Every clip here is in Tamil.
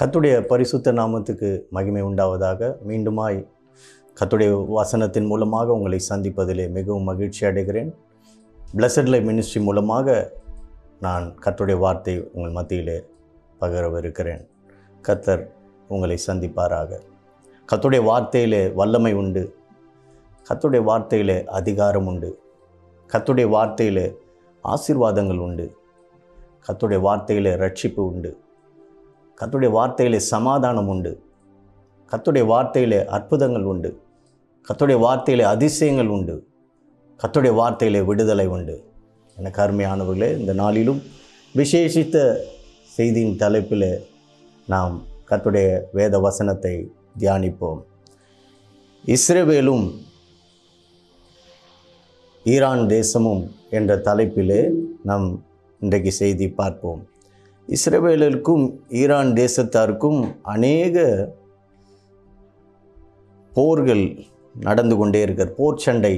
கத்துடைய பரிசுத்த நாமத்துக்கு மகிமை உண்டாவதாக மீண்டுமாய் கத்துடைய வசனத்தின் மூலமாக உங்களை சந்திப்பதிலே மிகவும் மகிழ்ச்சி அடைகிறேன். பிளஸட் லைஃப் மினிஸ்ட்ரி மூலமாக நான் கத்துடைய வார்த்தை உங்கள் மத்தியிலே பகரவிருக்கிறேன். கத்தர் உங்களை சந்திப்பாராக. கத்துடைய வார்த்தையிலே வல்லமை உண்டு. கத்துடைய வார்த்தையிலே அதிகாரம் உண்டு. கத்துடைய வார்த்தையிலே ஆசீர்வாதங்கள் உண்டு. கத்துடைய வார்த்தையிலே ரட்சிப்பு உண்டு. கத்துடைய வார்த்தையிலே சமாதானம் உண்டு. கத்துடைய வார்த்தையிலே அற்புதங்கள் உண்டு. கத்துடைய வார்த்தையிலே அதிசயங்கள் உண்டு. கத்துடைய வார்த்தையிலே விடுதலை உண்டு. எனக்கு அருமையானவர்களே இந்த நாளிலும் விசேஷித்த செய்தியின் தலைப்பில் நாம் கத்துடைய வேத வசனத்தை தியானிப்போம். இஸ்ரேவேலும் ஈரான் தேசமும் என்ற தலைப்பிலே நாம் இன்றைக்கு செய்தி பார்ப்போம். இஸ்ரவேலருக்கும் ஈரான் தேசத்தாருக்கும் அநேக போர்கள் நடந்து கொண்டே இருக்கிறது. போர் சண்டை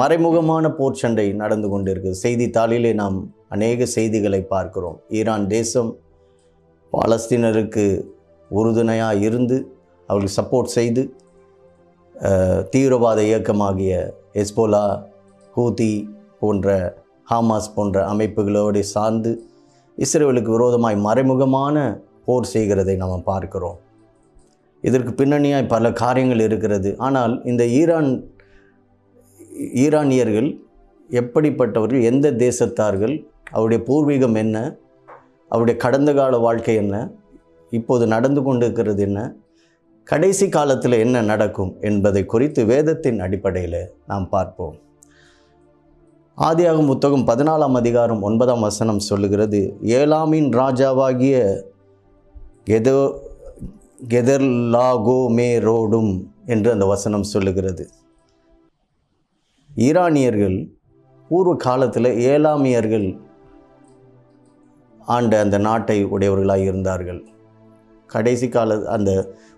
மறைமுகமான போர் சண்டை நடந்து கொண்டே இருக்குது செய்தித்தாளிலே நாம் அநேக செய்திகளை பார்க்கிறோம். ஈரான் தேசம் பாலஸ்தீனருக்கு உறுதுணையாக இருந்து அவர்களுக்கு சப்போர்ட் செய்து தீவிரவாத இயக்கமாகிய எஸ்போலா ஹூதி போன்ற ஹாமாஸ் போன்ற அமைப்புகளோடு சார்ந்து இஸ்ரேலுக்கு விரோதமாய் மறைமுகமான போர் செய்கிறதை நாம் பார்க்கிறோம். இதற்கு பின்னணியாய் பல காரியங்கள் இருக்கிறது. ஆனால் இந்த ஈரான் ஈரானியர்கள் எப்படிப்பட்டவர்கள் எந்த தேசத்தார்கள் அவருடைய பூர்வீகம் என்ன அவருடைய கடந்த கால வாழ்க்கை என்ன இப்போது நடந்து கொண்டிருக்கிறது என்ன கடைசி காலத்தில் என்ன நடக்கும் என்பதை குறித்து வேதத்தின் அடிப்படையில் நாம் பார்ப்போம். ஆதியாகும் புத்தகம் பதினாலாம் அதிகாரம் ஒன்பதாம் வசனம் சொல்லுகிறது ஏலாமின் ராஜாவாகிய கெதோ கெதர்லாகோ மேரோடும் என்று அந்த வசனம் சொல்லுகிறது. ஈரானியர்கள் பூர்வ காலத்தில் ஏலாமியர்கள் ஆண்ட அந்த நாட்டை உடையவர்களாக இருந்தார்கள். கடைசி கால அந்த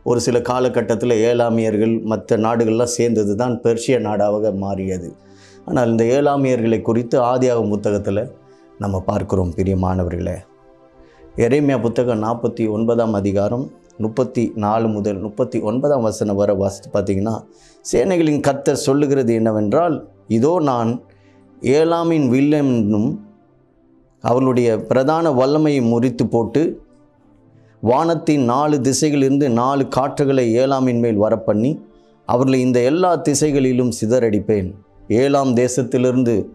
ஒரு சில காலகட்டத்தில் ஏலாமியர்கள் மற்ற நாடுகள்லாம் சேர்ந்தது தான் பெர்ஷிய நாடாக மாறியது. ஆனால் இந்த ஏழாமியர்களை குறித்து ஆதியாகும் புத்தகத்தில் நம்ம பார்க்கிறோம் பிரியமானவர்களே. எரேமியா புத்தகம் நாற்பத்தி ஒன்பதாம் அதிகாரம் முப்பத்தி நாலு முதல் முப்பத்தி ஒன்பதாம் வசனம் வர வாசித்து பார்த்தீங்கன்னா சேனைகளின் கர்த்தர் சொல்லுகிறது என்னவென்றால் இதோ நான் ஏழாமின் வில்லென்னும் அவளுடைய பிரதான வல்லமையை முறித்து போட்டு வானத்தின் நாலு திசைகளிலிருந்து நாலு காற்றுகளை ஏழாமின் மேல் வரப்பண்ணி அவர்களை இந்த எல்லா திசைகளிலும் சிதறடிப்பேன். ஏழாம் தேசத்திலிருந்து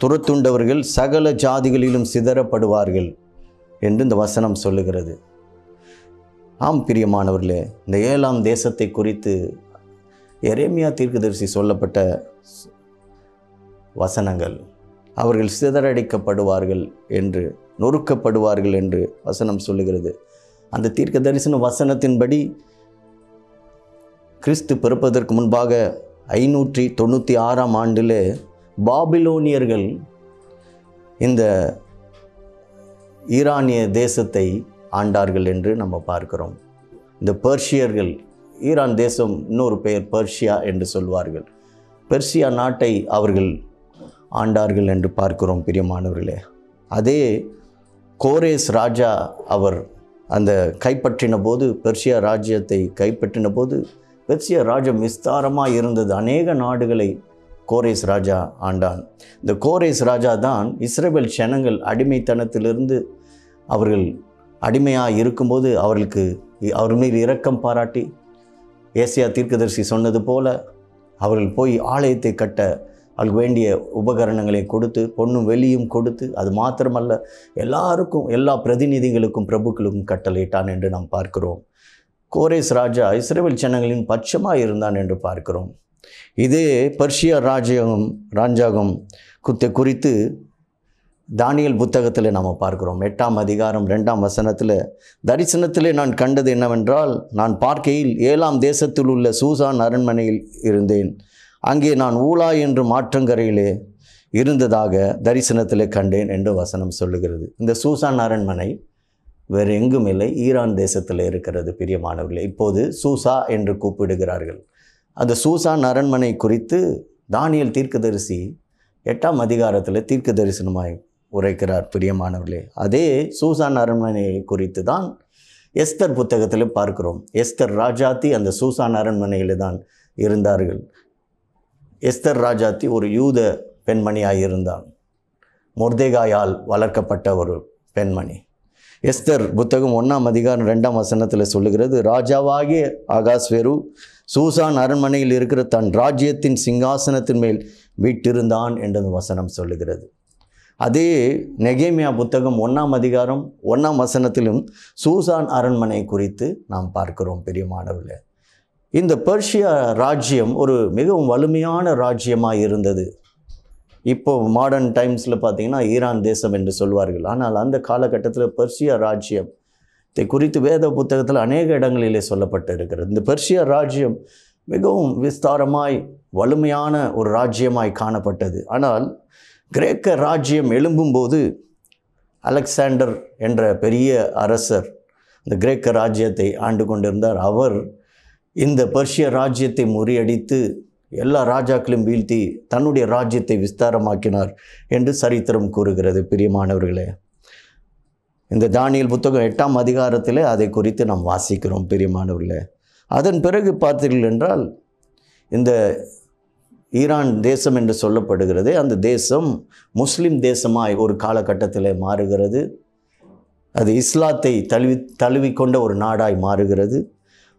துரத்துண்டவர்கள் சகல ஜாதிகளிலும் சிதறப்படுவார்கள் என்று இந்த வசனம் சொல்லுகிறது. ஆம் பிரியமானவர்களே இந்த ஏழாம் தேசத்தை குறித்து எரேமியா தீர்க்கதரிசி சொல்லப்பட்ட வசனங்கள். அவர்கள் சிதறடிக்கப்படுவார்கள் என்று நொறுக்கப்படுவார்கள் என்று வசனம் சொல்லுகிறது. அந்த தீர்க்க தரிசன வசனத்தின்படி கிறிஸ்து பிறப்பதற்கு முன்பாக ஐநூற்றி தொண்ணூற்றி ஆறாம் ஆண்டில் பாபிலோனியர்கள் இந்த ஈரானிய தேசத்தை ஆண்டார்கள் என்று நம்ம பார்க்கிறோம். இந்த பெர்ஷியர்கள் ஈரான் தேசம் இன்னொரு பெயர் பெர்ஷியா என்று சொல்வார்கள். பெர்ஷியா நாட்டை அவர்கள் ஆண்டார்கள் என்று பார்க்கிறோம் பிரியமானவர்களே. அதே கோரேஸ் ராஜா அவர் அந்த கைப்பற்றின போது பெர்ஷியா ராஜ்யத்தை கைப்பற்றின போது பெர்சிய ராஜ்யம் விஸ்தாரமாக இருந்தது. அநேக நாடுகளை கோரேஸ் ராஜா ஆண்டான். இந்த கோரேஸ் ராஜா தான் இஸ்ரேல் ஜனங்கள் அடிமைத்தனத்திலிருந்து அவர்கள் அடிமையாக இருக்கும்போது அவர்களுக்கு அவர் மீது இரக்கம் பாராட்டி ஏசியா தீர்க்கதரிசி சொன்னது போல அவர்கள் போய் ஆலயத்தை கட்ட அவர்களுக்கு வேண்டிய உபகரணங்களை கொடுத்து பொண்ணும் வெளியும் கொடுத்து அது மாத்திரமல்ல எல்லாருக்கும் எல்லா பிரதிநிதிகளுக்கும் பிரபுக்களுக்கும் கட்டளையிட்டான் என்று நாம் பார்க்கிறோம். கோரேஸ் ராஜா இஸ்ரேல் ஜனங்களின் பட்சமாக இருந்தான் என்று பார்க்கிறோம். இதே பர்ஷியா ராஜ்யம் ராஜாகம் குத்தை குறித்து தானியல் புத்தகத்தில் நாம் பார்க்கிறோம். எட்டாம் அதிகாரம் ரெண்டாம் வசனத்தில் தரிசனத்திலே நான் கண்டது என்னவென்றால் நான் பார்க்கையில் ஏழாம் தேசத்தில் உள்ள சூசான் அரண்மனையில் இருந்தேன். அங்கே நான் ஊலா என்று மாற்றங்கரையிலே இருந்ததாக தரிசனத்தில் கண்டேன் என்று வசனம் சொல்லுகிறது. இந்த சூசான் அரண்மனை வேறு எங்கும் இல்லை ஈரான் தேசத்தில் இருக்கிறது பிரியமானவர்களே. இப்போது சூசா என்று கூப்பிடுகிறார்கள். அந்த சூசான் அரண்மனை குறித்து தானியல் தீர்க்கதரிசி எட்டாம் அதிகாரத்தில் தீர்க்க தரிசனமாய் உரைக்கிறார் பிரியமானவர்களே. அதே சூசான் அரண்மனையை குறித்து தான் எஸ்தர் புத்தகத்தில் பார்க்கிறோம். எஸ்தர் ராஜாத்தி அந்த சூசான் அரண்மனையில் தான் இருந்தார்கள். எஸ்தர் ராஜாத்தி ஒரு யூத பெண்மணியாக இருந்தான். முர்தேகாயால் வளர்க்கப்பட்ட ஒரு பெண்மணி. எஸ்தர் புத்தகம் ஒன்றாம் அதிகாரம் ரெண்டாம் வசனத்தில் சொல்லுகிறது ராஜாவாகிய ஆகாஸ்வேரு சூசான் அரண்மனையில் இருக்கிற தன் ராஜ்யத்தின் சிங்காசனத்தின் மேல் வீட்டிருந்தான் என்றது வசனம் சொல்லுகிறது. அதே நெகேமியா புத்தகம் ஒன்றாம் அதிகாரம் ஒன்றாம் வசனத்திலும் சூசான் அரண்மனை குறித்து நாம் பார்க்கிறோம் பெரியமானவர்களே இந்த பெர்ஷியா ராஜ்யம் ஒரு மிகவும் வலிமையான ராஜ்யமாக இருந்தது. இப்போ மாடர்ன் டைம்ஸில் பார்த்தீங்கன்னா ஈரான் தேசம் என்று சொல்வார்கள். ஆனால் அந்த காலகட்டத்தில் பெர்ஷியா ராஜ்யம் இதை குறித்து வேத புத்தகத்தில் அநேக இடங்களிலே சொல்லப்பட்டு இருக்கிறது இந்த பெர்ஷியா ராஜ்யம் மிகவும் விஸ்தாரமாய் வலிமையான ஒரு ராஜ்யமாய் காணப்பட்டது. ஆனால் கிரேக்க ராஜ்யம் எழும்பும்போது அலெக்சாண்டர் என்ற பெரிய அரசர் இந்த கிரேக்க ராஜ்யத்தை ஆண்டு கொண்டிருந்தார். அவர் இந்த பெர்ஷிய ராஜ்யத்தை முறியடித்து எல்லா ராஜாக்களையும் வீழ்த்தி தன்னுடைய ராஜ்யத்தை விஸ்தாரமாக்கினார் என்று சரித்திரம் கூறுகிறது பிரியமானவர்களே. இந்த தானியல் புத்தகம் எட்டாம் அதிகாரத்தில் அதை குறித்து நாம் வாசிக்கிறோம் பிரியமானவர்களே. அதன் பிறகு பார்த்தீர்கள் என்றால் இந்த ஈரான் தேசம் என்று சொல்லப்படுகிறது. அந்த தேசம் முஸ்லீம் தேசமாய் ஒரு காலகட்டத்தில் மாறுகிறது. அது இஸ்லாத்தை தழுவி தழுவிக்கொண்ட ஒரு நாடாய் மாறுகிறது.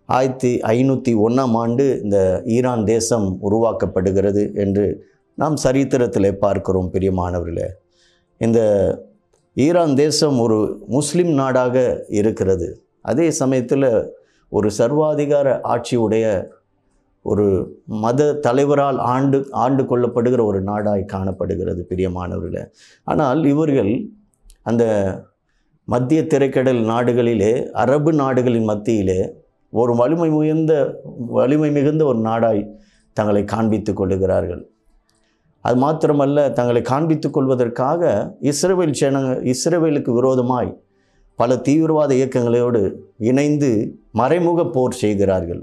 ஆயிரத்தி ஐநூற்றி ஒன்றாம் ஆண்டு இந்த ஈரான் தேசம் உருவாக்கப்படுகிறது என்று நாம் சரித்திரத்தில் பார்க்கிறோம் பிரியமானவர்களே. இந்த ஈரான் தேசம் ஒரு முஸ்லிம் நாடாக இருக்கிறது. அதே சமயத்தில் ஒரு சர்வாதிகார ஆட்சியுடைய ஒரு மத தலைவரால் ஆண்டு ஆண்டு கொள்ளப்படுகிற ஒரு நாடாய் காணப்படுகிறது பிரியமானவர்களே. ஆனால் இவர்கள் அந்த மத்திய திரைக்கடல் நாடுகளிலே அரபு நாடுகளின் மத்தியிலே ஒரு வலிமை மிகுந்த வலிமை மிகுந்த ஒரு நாடாய் தங்களை காண்பித்து கொள்ளுகிறார்கள். அது மாத்திரமல்ல தங்களை காண்பித்துக் கொள்வதற்காக இஸ்ரேல் ஜனங்க இஸ்ரேலுக்கு விரோதமாய் பல தீவிரவாத இயக்கங்களோடு இணைந்து மறைமுக போர் செய்கிறார்கள்.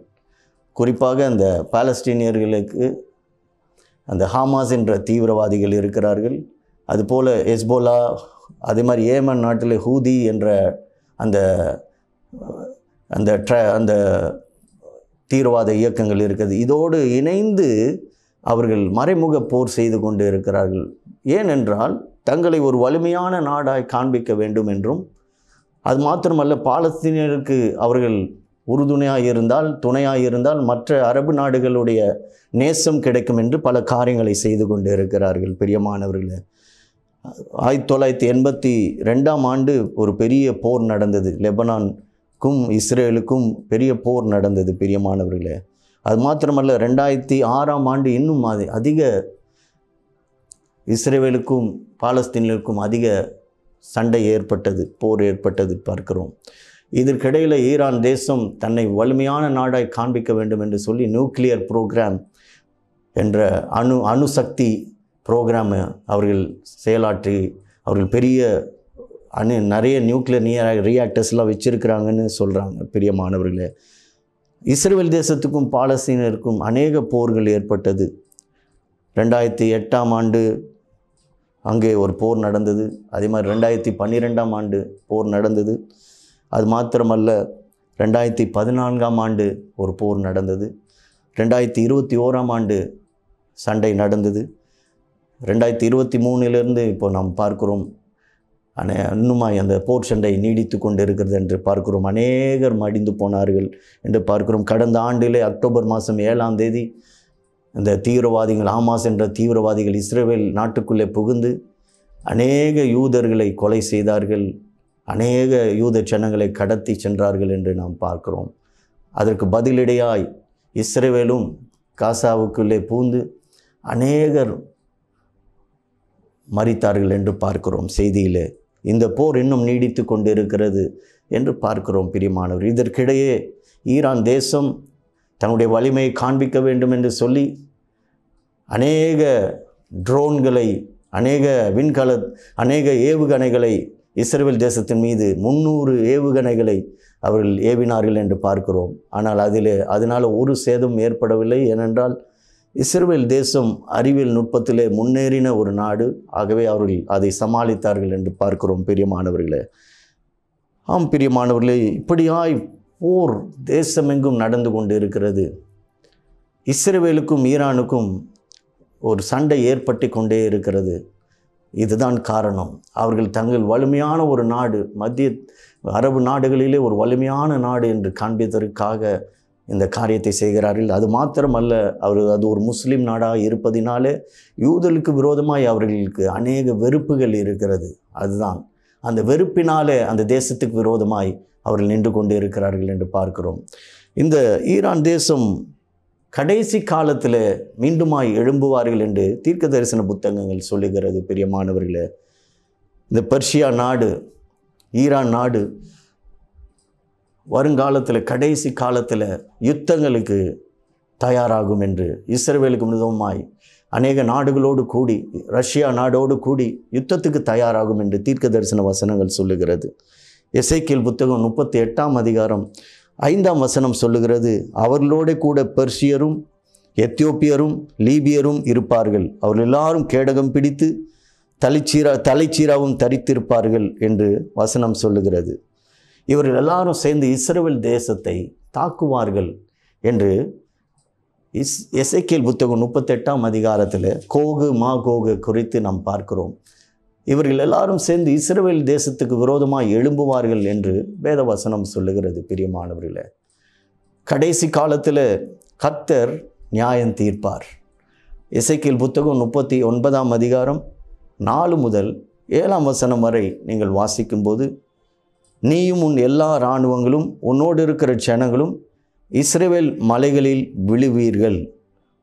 குறிப்பாக அந்த பாலஸ்தீனியர்களுக்கு அந்த ஹாமாஸ் என்ற தீவிரவாதிகள் இருக்கிறார்கள். அதுபோல் எஸ்போலா அதே மாதிரி ஏமன் நாட்டில் ஹூதி என்ற அந்த அந்த ட்ர அந்த தீவிரவாத இயக்கங்கள் இருக்குது. இதோடு இணைந்து அவர்கள் மறைமுக போர் செய்து கொண்டு இருக்கிறார்கள். ஏனென்றால் தங்களை ஒரு வலிமையான நாடாய் காண்பிக்க வேண்டும் என்றும் அது மாத்திரமல்ல பாலஸ்தீனியருக்கு அவர்கள் உறுதுணையாக இருந்தால் துணையாக இருந்தால் மற்ற அரபு நாடுகளுடைய நேசம் கிடைக்கும் என்று பல காரியங்களை செய்து கொண்டு இருக்கிறார்கள் பிரியமானவர்களே. ஆயிரத்தி தொள்ளாயிரத்தி எண்பத்தி ரெண்டாம் ஆண்டு ஒரு பெரிய போர் நடந்தது லெபனான் லெபனானுக்கும் இஸ்ரேலுக்கும் பெரிய போர் நடந்தது பிரியமானவர்களே. அது மாத்திரமல்ல ரெண்டாயிரத்தி ஆறாம் ஆண்டு இன்னும் அது அதிக இஸ்ரேலுக்கும் பாலஸ்தீனிலுக்கும் அதிக சண்டை ஏற்பட்டது போர் ஏற்பட்டது பார்க்கிறோம். இதற்கிடையில் ஈரான் தேசம் தன்னை வலிமையான நாடாய் காண்பிக்க வேண்டும் என்று சொல்லி நியூக்ளியர் ப்ரோக்ராம் என்ற அணு அணுசக்தி ப்ரோக்ராமை அவர்கள் செயலாற்றி அவர்கள் பெரிய அணு நிறைய நியூக்ளியர் நியர் ரியாக்டர்ஸ்லாம் வச்சுருக்கிறாங்கன்னு சொல்கிறாங்க பெரிய மாணவர்களே. இஸ்ரேல் தேசத்துக்கும் பாலஸ்தீனருக்கும் அநேக போர்கள் ஏற்பட்டது. ரெண்டாயிரத்தி எட்டாம் ஆண்டு அங்கே ஒரு போர் நடந்தது. அதே மாதிரி ரெண்டாயிரத்தி பன்னிரெண்டாம் ஆண்டு போர் நடந்தது. அது மாத்திரமல்ல ரெண்டாயிரத்தி பதினான்காம் ஆண்டு ஒரு போர் நடந்தது. ரெண்டாயிரத்தி இருபத்தி ஓராம் ஆண்டு சண்டை நடந்தது. ரெண்டாயிரத்தி இருபத்தி மூணுலேருந்து இப்போ நாம் பார்க்கிறோம் அனே இன்னுமாய் அந்த போர் சண்டை நீடித்து கொண்டு இருக்கிறது என்று பார்க்கிறோம். அநேகர் மடிந்து போனார்கள் என்று பார்க்கிறோம். கடந்த ஆண்டிலே அக்டோபர் மாதம் ஏழாம் தேதி இந்த தீவிரவாதிகள் ஹமாஸ் என்ற தீவிரவாதிகள் இஸ்ரேல் நாட்டுக்குள்ளே புகுந்து அநேக யூதர்களை கொலை செய்தார்கள். அநேக யூத ஜனங்களை கடத்தி சென்றார்கள் என்று நாம் பார்க்கிறோம். அதற்கு பதிலடையாய் இஸ்ரேவேலும் காசாவுக்குள்ளே பூந்து அநேகர் மறித்தார்கள் என்று பார்க்கிறோம் செய்தியிலே. இந்த போர் இன்னும் நீடித்து கொண்டிருக்கிறது என்று பார்க்கிறோம் பிரியமானவர். இதற்கிடையே ஈரான் தேசம் தன்னுடைய வலிமையை காண்பிக்க வேண்டும் என்று சொல்லி அநேக ட்ரோன்களை அநேக விண்கல அநேக ஏவுகணைகளை இஸ்ரேல் தேசத்தின் மீது முந்நூறு ஏவுகணைகளை அவர்கள் ஏவினார்கள் என்று பார்க்கிறோம். ஆனால் அதில் அதனால் ஒரு சேதம் ஏற்படவில்லை. ஏனென்றால் இஸ்ரேல் தேசம் அறிவியல் நுட்பத்திலே முன்னேறின ஒரு நாடு. ஆகவே அவர்கள் அதை சமாளித்தார்கள் என்று பார்க்கிறோம் பெரியமானவர்களே ஆம் பிரியமானவர்களே இப்படியாய் போர் தேசமெங்கும் நடந்து கொண்டு இருக்கிறது இஸ்ரேவேலுக்கும் ஈரானுக்கும் ஒரு சண்டை ஏற்பட்டு கொண்டே இருக்கிறது. இதுதான் காரணம். அவர்கள் தங்கள் வலிமையான ஒரு நாடு மத்திய அரபு நாடுகளிலே ஒரு வலிமையான நாடு என்று காண்பிப்பதற்காக இந்த காரியத்தை செய்கிறார்கள். அது மாத்திரமல்ல அவர் அது ஒரு முஸ்லீம் நாடாக இருப்பதினாலே யூதலுக்கு விரோதமாய் அவர்களுக்கு அநேக வெறுப்புகள் இருக்கிறது. அதுதான். அந்த வெறுப்பினாலே அந்த தேசத்துக்கு விரோதமாய் அவர்கள் நின்று கொண்டு இருக்கிறார்கள் என்று பார்க்கிறோம். இந்த ஈரான் தேசம் கடைசி காலத்தில் மீண்டுமாய் எழும்புவார்கள் என்று தீர்க்க தரிசன புத்தகங்கள் சொல்லுகிறது பெரிய மாணவர்களே. இந்த பர்ஷியா நாடு ஈரான் நாடு வருங்காலத்தில் கடைசி காலத்தில் யுத்தங்களுக்கு தயாராகும் என்று இஸ்ரேலுக்கு மிதமாய் அநேக நாடுகளோடு கூடி ரஷ்யா நாடோடு கூடி யுத்தத்துக்கு தயாராகும் என்று தீர்க்க தரிசன வசனங்கள் சொல்லுகிறது. எசைக்கியல் புத்தகம் முப்பத்தி எட்டாம் அதிகாரம் ஐந்தாம் வசனம் சொல்லுகிறது அவர்களோட கூட பெர்ஷியரும் எத்தியோப்பியரும் லீபியரும் இருப்பார்கள். அவர்கள் எல்லாரும் கேடகம் பிடித்து தலைச்சீரா தலைச்சீராவும் தரித்திருப்பார்கள் என்று வசனம் சொல்லுகிறது. இவர்கள் எல்லாரும் சேர்ந்து இஸ்ரேல் தேசத்தை தாக்குவார்கள் என்று இஸ் எசைக்கியல் புத்தகம் முப்பத்தெட்டாம் அதிகாரத்தில் கோகு மா கோகு குறித்து நாம் பார்க்கிறோம். இவர்கள் எல்லாரும் சேர்ந்து இஸ்ரேல் தேசத்துக்கு விரோதமாக எழும்புவார்கள் என்று வேதவசனம் சொல்லுகிறது பிரியமானவர்களே. கடைசி காலத்தில் கத்தர் நியாயம் தீர்ப்பார். இசைக்கியல் புத்தகம் முப்பத்தி ஒன்பதாம் அதிகாரம் நாலு முதல் ஏழாம் வசனம் வரை நீங்கள் வாசிக்கும்போது நீயும் உன் எல்லா இராணுவங்களும் உன்னோடு இருக்கிற ஜனங்களும் இஸ்ரேவேல் மலைகளில் விழுவீர்கள்.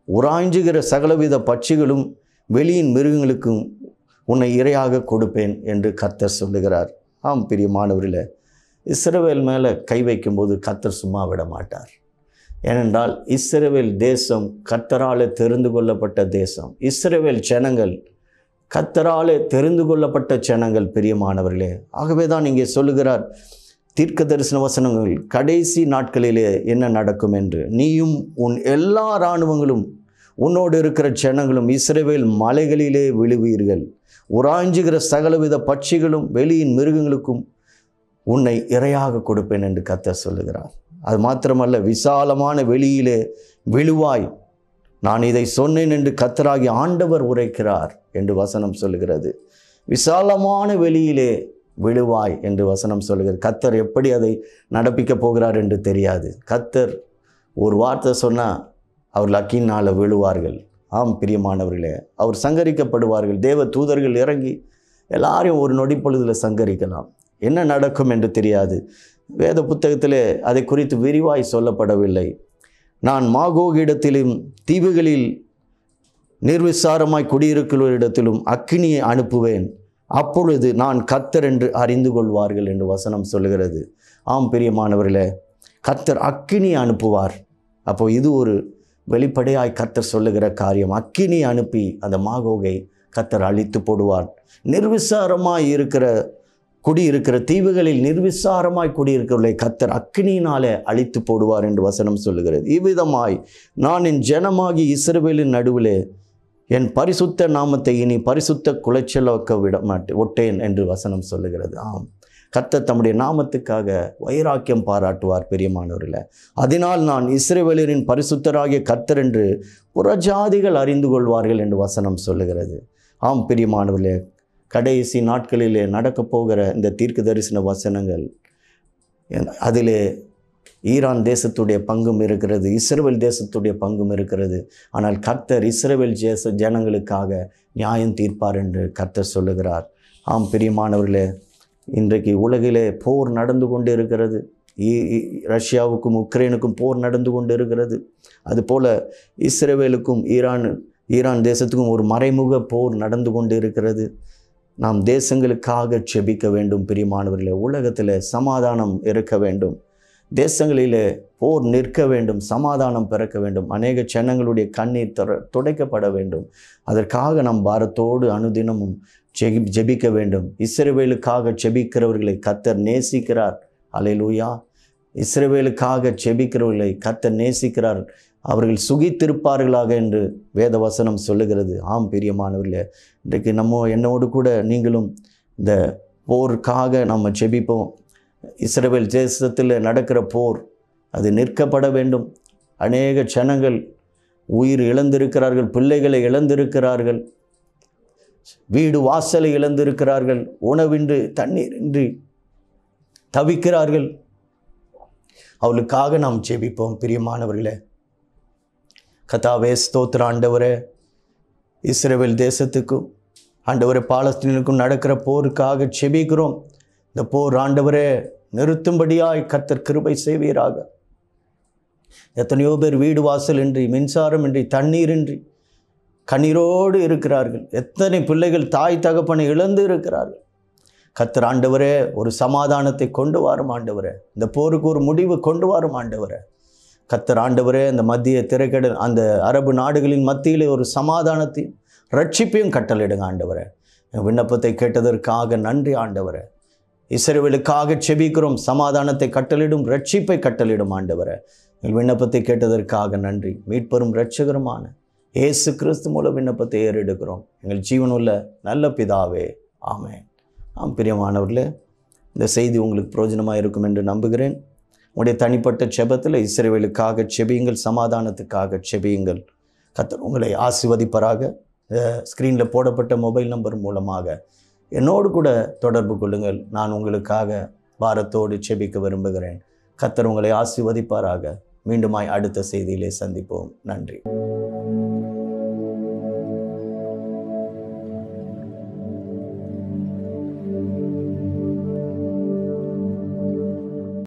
உராய்ஞ்சுகிற சகலவித பட்சிகளும் வெளியின் மிருகங்களுக்கும் உன்னை இரையாக கொடுப்பேன் என்று கத்தர் சொல்லுகிறார். ஆம் பிரியமானவர்களே இஸ்ரவேல் மேலே கை வைக்கும்போது கத்தர் சும்மா விட மாட்டார். ஏனென்றால் இஸ்ரேவேல் தேசம் கத்தரால் தெரிந்து கொள்ளப்பட்ட தேசம். இஸ்ரேவேல் ஜனங்கள் கத்தராலே தெரிந்து கொள்ளப்பட்ட ஜனங்கள் பிரியமானவர்களே ஆகவே தான் இங்கே சொல்லுகிறார் தீர்க்க தரிசன வசனங்கள் கடைசி நாட்களிலே என்ன நடக்கும் என்று. நீயும் உன் எல்லா இராணுவங்களும் உன்னோடு இருக்கிற ஜனங்களும் இஸ்ரேவேல் மலைகளிலே விழுவீர்கள். உராய்ஞ்சுகிற சகலவித பட்சிகளும் வெளியின் மிருகங்களுக்கும் உன்னை இரையாக கொடுப்பேன் என்று கத்தர் சொல்லுகிறார். அது மாத்திரமல்ல விசாலமான வெளியிலே விழுவாய். நான் இதை சொன்னேன் என்று கத்தராகி ஆண்டவர் உரைக்கிறார் என்று வசனம் சொல்லுகிறது. விசாலமான வெளியிலே விழுவாய் என்று வசனம் சொல்கிறது கத்தர் எப்படி அதை நடப்பிக்கப் போகிறார் என்று தெரியாது. கத்தர் ஒரு வார்த்தை சொன்னால் அவர் லக்கினால் விழுவார்கள். ஆம் பிரியமானவர்களே அவர் சங்கரிக்கப்படுவார்கள். தேவ தூதர்கள் இறங்கி எல்லாரையும் ஒரு நொடி பொழுதில் சங்கரிக்கலாம். என்ன நடக்கும் என்று தெரியாது. வேத புத்தகத்திலே அதை குறித்து விரிவாய் சொல்லப்படவில்லை. நான் மாகோகிடத்திலும் தீவுகளில் நிர்விசாரமாய் குடியிருக்கிறவரிடத்திலும் அக்கினியை அனுப்புவேன். அப்பொழுது நான் கத்தர் என்று அறிந்து கொள்வார்கள் என்று வசனம் சொல்லுகிறது. ஆம் பிரியமானவர்களே கத்தர் அக்கினி அனுப்புவார். அப்போ இது ஒரு வெளிப்படையாய் கத்தர் சொல்லுகிற காரியம். அக்கினி அனுப்பி அந்த மாகோகை கத்தர் அழித்து போடுவார். நிர்விசாரமாக இருக்கிற குடியிருக்கிற தீவுகளில் நிர்விசாரமாய் குடியிருக்கிறவர்களை கத்தர் அக்னியினாலே அழித்து போடுவார் என்று வசனம் சொல்லுகிறது. இவ்விதமாய் நான் என் ஜனமாகி இஸ்ரவேலின் நடுவிலே என் பரிசுத்த நாமத்தை இனி பரிசுத்த குலைச்சலோக்க விட மாட்டேன் ஒட்டேன் என்று வசனம் சொல்லுகிறது. ஆம். கர்த்தர் தம்முடைய நாமத்துக்காக வைராக்கியம் பாராட்டுவார் பெரியமானவரில் அதனால் நான் இஸ்ரேவேலரின் பரிசுத்தராகிய கர்த்தர் என்று புறஜாதிகள் அறிந்து கொள்வார்கள் என்று வசனம் சொல்லுகிறது. ஆம் பிரியமானவர்களே. கடைசி நாட்களிலே நடக்கப் போகிற இந்த தீர்க்க தரிசன வசனங்கள். அதிலே ஈரான் தேசத்துடைய பங்கும் இருக்கிறது இஸ்ரேல் தேசத்துடைய பங்கும் இருக்கிறது. ஆனால் கர்த்தர் இஸ்ரேல் தேச ஜனங்களுக்காக நியாயம் தீர்ப்பார் என்று கர்த்தர் சொல்லுகிறார். ஆம் பிரியமானவர்களே இன்றைக்கு உலகிலே போர் நடந்து கொண்டு இருக்கிறது ரஷ்யாவுக்கும் உக்ரைனுக்கும் போர் நடந்து கொண்டு இருக்கிறது அதுபோல் இஸ்ரேவேலுக்கும் ஈரான் ஈரான் தேசத்துக்கும் ஒரு மறைமுக போர் நடந்து கொண்டு இருக்கிறது நாம் தேசங்களுக்காக செபிக்க வேண்டும் பிரியமானவர்களே. உலகத்தில் சமாதானம் இருக்க வேண்டும். தேசங்களிலே போர் நிற்க வேண்டும் சமாதானம் பிறக்க வேண்டும். அநேக ஜனங்களுடைய கண்ணீர் தொட துடைக்கப்பட வேண்டும். அதற்காக நாம் பாரத்தோடு அனுதினமும் ஜெபி ஜெபிக்க வேண்டும். இஸ்ரேவேலுக்காக செபிக்கிறவர்களை கத்தர் நேசிக்கிறார். அலையிலூயா இஸ்ரேவேலுக்காக ஜெபிக்கிறவர்களை கத்தர் நேசிக்கிறார். அவர்கள் சுகித்திருப்பார்களாக என்று வேதவசனம் சொல்லுகிறது. ஆம் பிரியமானவர்களே இன்றைக்கு நம்ம என்னோடு கூட நீங்களும் இந்த போருக்காக நம்ம ஜெபிப்போம். இஸ்ரேல் தேசத்தில் நடக்கிற போர் அது நிற்கப்பட வேண்டும். அநேக ஜனங்கள் உயிர் இழந்திருக்கிறார்கள் பிள்ளைகளை இழந்திருக்கிறார்கள் வீடு வாசலை இழந்திருக்கிறார்கள் உணவின்றி தண்ணீரின்றி தவிக்கிறார்கள். அவளுக்காக நாம் ஜெபிப்போம் பிரியமானவர்களே. கதாவே ஸ்தோத்திர ஆண்டவரே. இஸ்ரேல் தேசத்துக்கும் ஆண்டவரே பாலஸ்தீனுக்கும் நடக்கிற போருக்காக செபிக்கிறோம். இந்த போர் ஆண்டவரே நிறுத்தும்படியாய் கத்தர் கிருபை செய்வீராக. எத்தனையோ பேர் வீடு வாசல் இன்றி மின்சாரம் இன்றி தண்ணீரின்றி கண்ணீரோடு இருக்கிறார்கள். எத்தனை பிள்ளைகள் தாய் தகப்பனை இழந்து இருக்கிறார்கள். கத்தர் ஆண்டவரே ஒரு சமாதானத்தை கொண்டு வாரும் ஆண்டவரே. இந்த போருக்கு ஒரு முடிவு கொண்டு வாரும் ஆண்டவரே. கத்தர் ஆண்டவரே அந்த மத்திய திரைக்கடல் அந்த அரபு நாடுகளின் மத்தியிலே ஒரு சமாதானத்தையும் ரட்சிப்பையும் கட்டளையிடுங்க ஆண்டவரே. என் விண்ணப்பத்தை கேட்டதற்காக நன்றி ஆண்டவரே. இஸ்ரவேலுக்காக செபிக்கிறோம் சமாதானத்தை கட்டளிடும் ரட்சிப்பை கட்டளிடும் ஆண்டவரை. எங்கள் விண்ணப்பத்தை கேட்டதற்காக நன்றி. மீட்பெரும் ரட்சகருமான இயேசு கிறிஸ்து மூலம் விண்ணப்பத்தை ஏறெடுக்கிறோம். எங்கள் ஜீவனுள்ள நல்ல பிதாவே ஆமென். ஆம் பிரியமானவர்களே இந்த செய்தி உங்களுக்கு பிரயோஜனமாக இருக்கும் என்று நம்புகிறேன். உடைய தனிப்பட்ட செபத்தில் இஸ்ரேவேலுக்காக செபியுங்கள் சமாதானத்துக்காக செபியுங்கள். கத்தர் உங்களை ஆசிர்வதிப்பராக. ஸ்க்ரீனில் போடப்பட்ட மொபைல் நம்பர் மூலமாக என்னோடு கூட தொடர்பு கொள்ளுங்கள். நான் உங்களுக்காக பாரத்தோடு செபிக்க விரும்புகிறேன். கத்தர் உங்களை ஆசிர்வதிப்பாராக. மீண்டுமாய் அடுத்த செய்தியிலே சந்திப்போம். நன்றி.